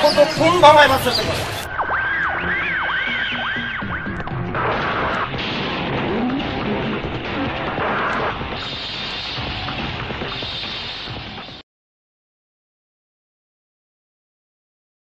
ことこう考えますよ